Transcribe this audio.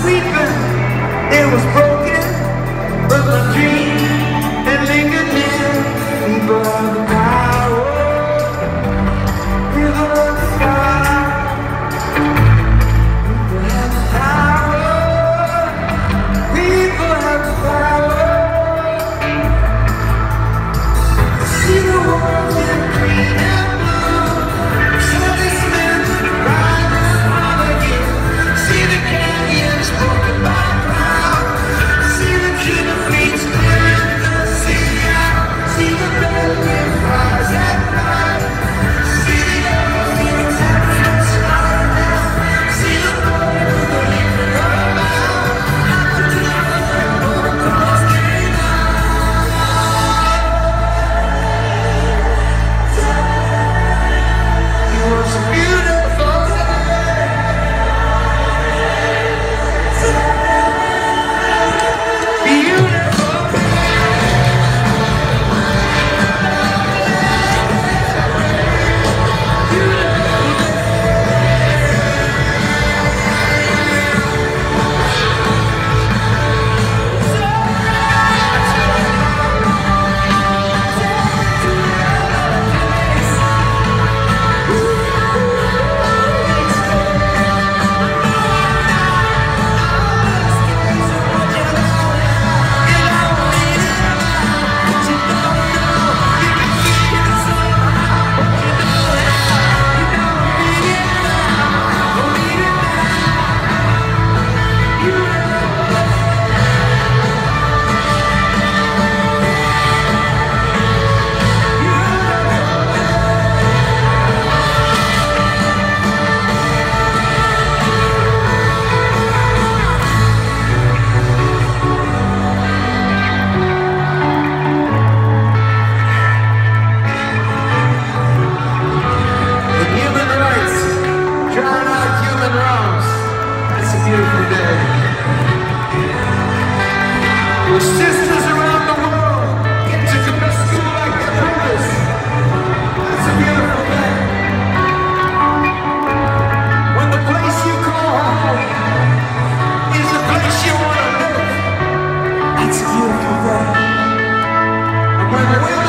sleeping, it was broken, And when